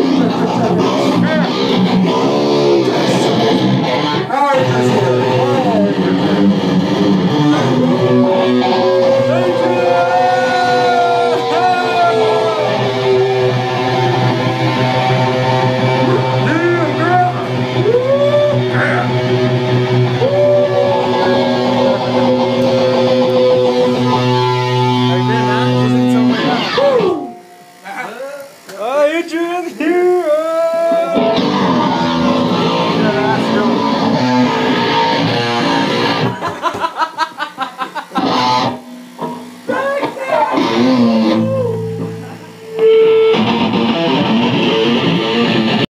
Thank you. Adrian Hero! Back there!